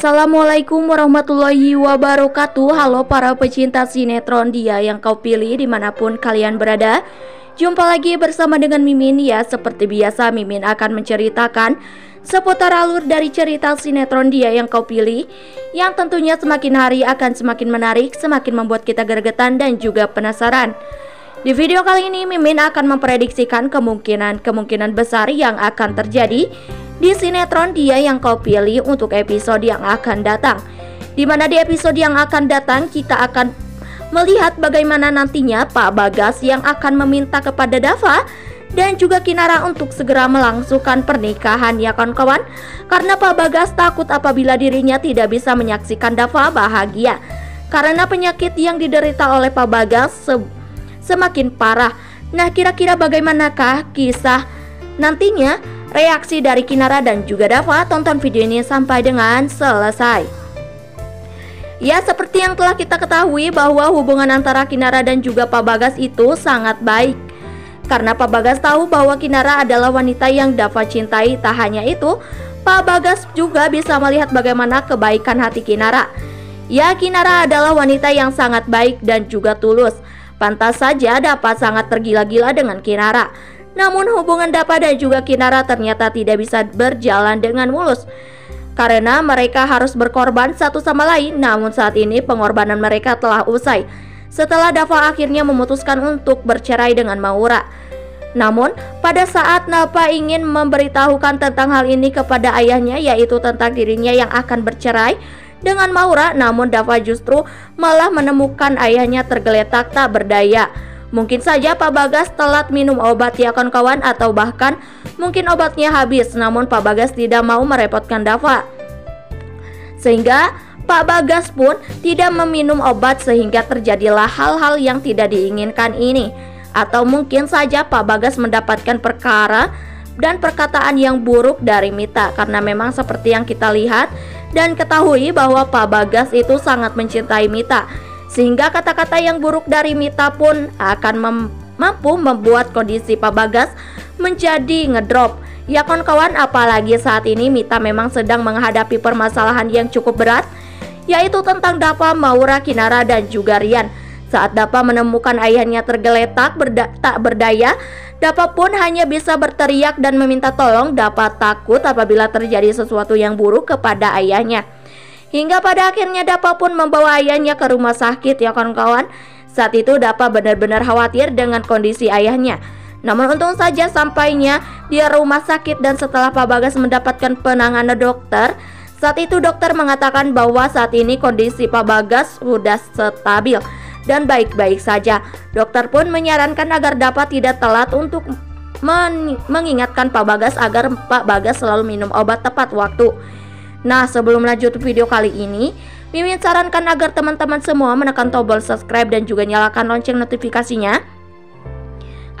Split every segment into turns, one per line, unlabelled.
Assalamualaikum warahmatullahi wabarakatuh. Halo para pecinta sinetron dia yang kau pilih di mana pun kalian berada. Jumpa lagi bersama dengan Mimin. Ya Seperti biasa Mimin akan menceritakan Seputar alur dari cerita sinetron dia yang kau pilih Yang tentunya semakin hari akan semakin menarik Semakin membuat kita gergetan dan juga penasaran. Di video kali ini Mimin akan memprediksikan kemungkinan-kemungkinan besar yang akan terjadi di sinetron dia yang kau pilih untuk episode yang akan datang. Di mana di episode yang akan datang kita akan melihat bagaimana nantinya Pak Bagas yang akan meminta kepada Dava dan juga Kinara untuk segera melangsungkan pernikahan ya kawan-kawan karena Pak Bagas takut apabila dirinya tidak bisa menyaksikan Dava bahagia karena penyakit yang diderita oleh Pak Bagas se semakin parah. Nah, kira-kira bagaimanakah kisah nantinya reaksi dari Kinara dan juga Dava? Tonton video ini sampai dengan selesai. Ya, seperti yang telah kita ketahui bahwa hubungan antara Kinara dan juga Pak Bagas itu sangat baik. Karena Pak Bagas tahu bahwa Kinara adalah wanita yang Dava cintai, tak hanya itu, Pak Bagas juga bisa melihat bagaimana kebaikan hati Kinara. Ya, Kinara adalah wanita yang sangat baik dan juga tulus. Pantas saja dapat sangat tergila-gila dengan Kinara. Namun hubungan Dapa dan juga Kinara ternyata tidak bisa berjalan dengan mulus. Karena mereka harus berkorban satu sama lain, namun saat ini pengorbanan mereka telah usai. Setelah Dava akhirnya memutuskan untuk bercerai dengan Maura. Namun, pada saat Napa ingin memberitahukan tentang hal ini kepada ayahnya, yaitu tentang dirinya yang akan bercerai, dengan Maura, namun Dava justru malah menemukan ayahnya tergeletak tak berdaya. Mungkin saja Pak Bagas telat minum obat ya kawan-kawan atau bahkan mungkin obatnya habis namun Pak Bagas tidak mau merepotkan Dava. Sehingga Pak Bagas pun tidak meminum obat sehingga terjadilah hal-hal yang tidak diinginkan ini. Atau mungkin saja Pak Bagas mendapatkan perkara dan perkataan yang buruk dari Mita karena memang seperti yang kita lihat dan ketahui bahwa Pak Bagas itu sangat mencintai Mita sehingga kata-kata yang buruk dari Mita pun akan mem mampu membuat kondisi Pak Bagas menjadi ngedrop. Ya kawan-kawan apalagi saat ini Mita memang sedang menghadapi permasalahan yang cukup berat yaitu tentang Dapa, Maura, Kinara dan juga Rian. Saat Dapa menemukan ayahnya tergeletak berda tak berdaya, Dapa pun hanya bisa berteriak dan meminta tolong. Dapa takut apabila terjadi sesuatu yang buruk kepada ayahnya. Hingga pada akhirnya Dapa pun membawa ayahnya ke rumah sakit ya kawan-kawan. Saat itu Dapa benar-benar khawatir dengan kondisi ayahnya. Namun untung saja sampainya di rumah sakit dan setelah Pak Bagas mendapatkan penanganan dokter, saat itu dokter mengatakan bahwa saat ini kondisi Pak Bagas sudah stabil dan baik-baik saja. Dokter pun menyarankan agar dapat tidak telat untuk men mengingatkan Pak Bagas agar Pak Bagas selalu minum obat tepat waktu. Nah, sebelum lanjut video kali ini, Mimin sarankan agar teman-teman semua menekan tombol subscribe dan juga nyalakan lonceng notifikasinya.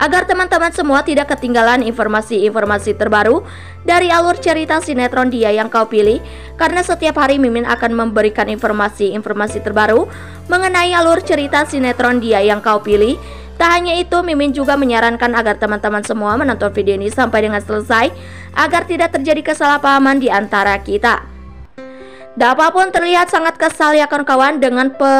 Agar teman-teman semua tidak ketinggalan informasi-informasi terbaru dari alur cerita sinetron dia yang kau pilih karena setiap hari Mimin akan memberikan informasi-informasi terbaru mengenai alur cerita sinetron dia yang kau pilih Tak hanya itu, Mimin juga menyarankan agar teman-teman semua menonton video ini sampai dengan selesai agar tidak terjadi kesalahpahaman di antara kita. Dapa pun terlihat sangat kesal ya kawan-kawan dengan pe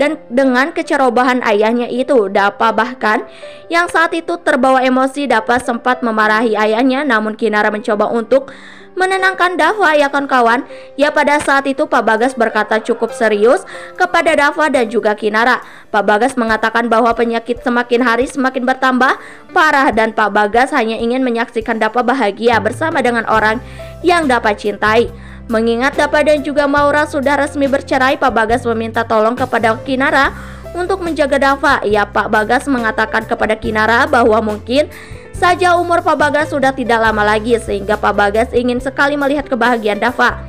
dan dengan kecerobohan ayahnya itu. Dapa bahkan yang saat itu terbawa emosi Dapa sempat memarahi ayahnya namun Kinara mencoba untuk menenangkan Dava ya kawan-kawan. Ya pada saat itu Pak Bagas berkata cukup serius kepada Dava dan juga Kinara. Pak Bagas mengatakan bahwa penyakit semakin hari semakin bertambah parah dan Pak Bagas hanya ingin menyaksikan Dava bahagia bersama dengan orang yang dapat cintai. Mengingat Dapa dan juga Maura sudah resmi bercerai, Pak Bagas meminta tolong kepada Kinara untuk menjaga Dava. Ya, Pak Bagas mengatakan kepada Kinara bahwa mungkin saja umur Pak Bagas sudah tidak lama lagi sehingga Pak Bagas ingin sekali melihat kebahagiaan Dava.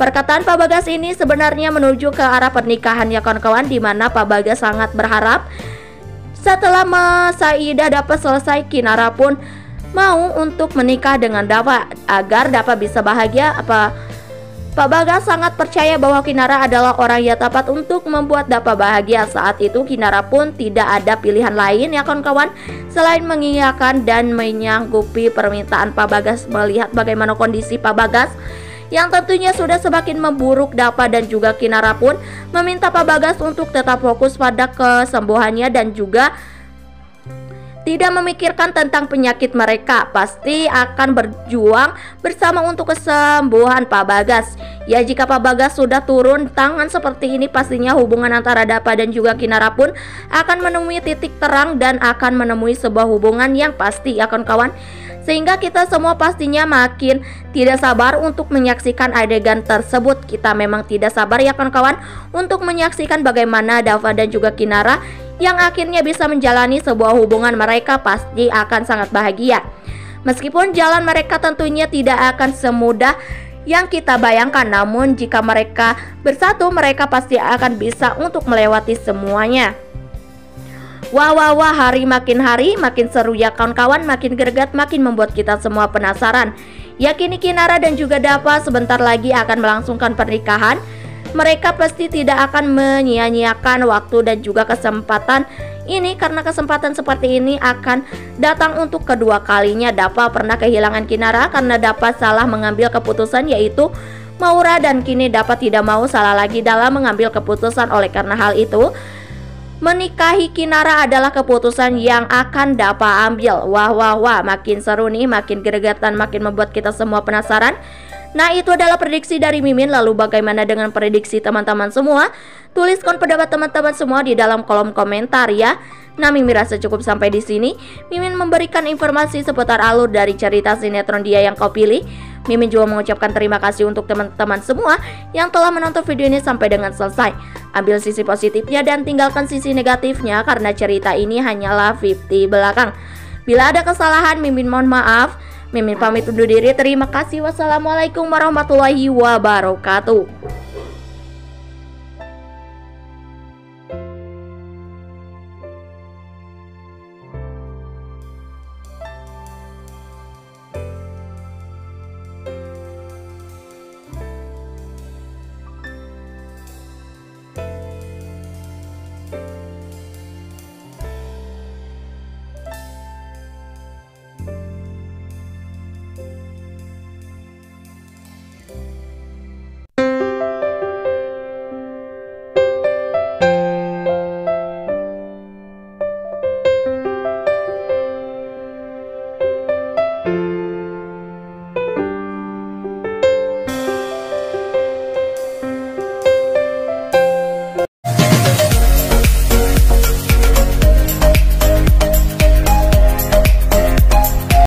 Perkataan Pak Bagas ini sebenarnya menuju ke arah pernikahan ya kawan-kawan di mana Pak Bagas sangat berharap setelah masa idah dapat selesai Kinara pun mau untuk menikah dengan Dava agar Dava bisa bahagia apa Pak Bagas sangat percaya bahwa Kinara adalah orang yang tepat untuk membuat Dapa bahagia. Saat itu Kinara pun tidak ada pilihan lain ya kawan-kawan selain mengiyakan dan menyanggupi permintaan Pak Bagas melihat bagaimana kondisi Pak Bagas yang tentunya sudah semakin memburuk Dapa dan juga Kinara pun meminta Pak Bagas untuk tetap fokus pada kesembuhannya dan juga tidak memikirkan tentang penyakit mereka, pasti akan berjuang bersama untuk kesembuhan Pak Bagas. Ya jika Pak Bagas sudah turun tangan seperti ini pastinya hubungan antara Dapa dan juga Kinara pun akan menemui titik terang dan akan menemui sebuah hubungan yang pasti akan kawan sehingga kita semua pastinya makin tidak sabar untuk menyaksikan adegan tersebut. Kita memang tidak sabar ya kawan-kawan untuk menyaksikan bagaimana Dava dan juga Kinara yang akhirnya bisa menjalani sebuah hubungan mereka pasti akan sangat bahagia. Meskipun jalan mereka tentunya tidak akan semudah yang kita bayangkan, namun jika mereka bersatu, mereka pasti akan bisa untuk melewati semuanya. Wah wah wah hari makin hari makin seru ya kawan-kawan makin greget makin membuat kita semua penasaran Yakini Kinara dan juga Dapa sebentar lagi akan melangsungkan pernikahan mereka pasti tidak akan menyia-nyiakan waktu dan juga kesempatan ini karena kesempatan seperti ini akan datang untuk kedua kalinya Dapa pernah kehilangan Kinara karena Dapa salah mengambil keputusan yaitu Maura dan kini dapat tidak mau salah lagi dalam mengambil keputusan oleh karena hal itu menikahi Kinara adalah keputusan yang akan Dapa ambil. Wah wah wah, makin seru nih, makin gregetan, makin membuat kita semua penasaran. Nah itu adalah prediksi dari Mimin Lalu bagaimana dengan prediksi teman-teman semua? Tuliskan pendapat teman-teman semua di dalam kolom komentar ya Nah Mimin rasa cukup sampai di sini Mimin memberikan informasi seputar alur dari cerita sinetron dia yang kau pilih Mimin juga mengucapkan terima kasih untuk teman-teman semua yang telah menonton video ini sampai dengan selesai. Ambil sisi positifnya dan tinggalkan sisi negatifnya karena cerita ini hanyalah 50 belakang. Bila ada kesalahan, Mimin mohon maaf. Mimin pamit undur diri. Terima kasih. Wassalamualaikum warahmatullahi wabarakatuh.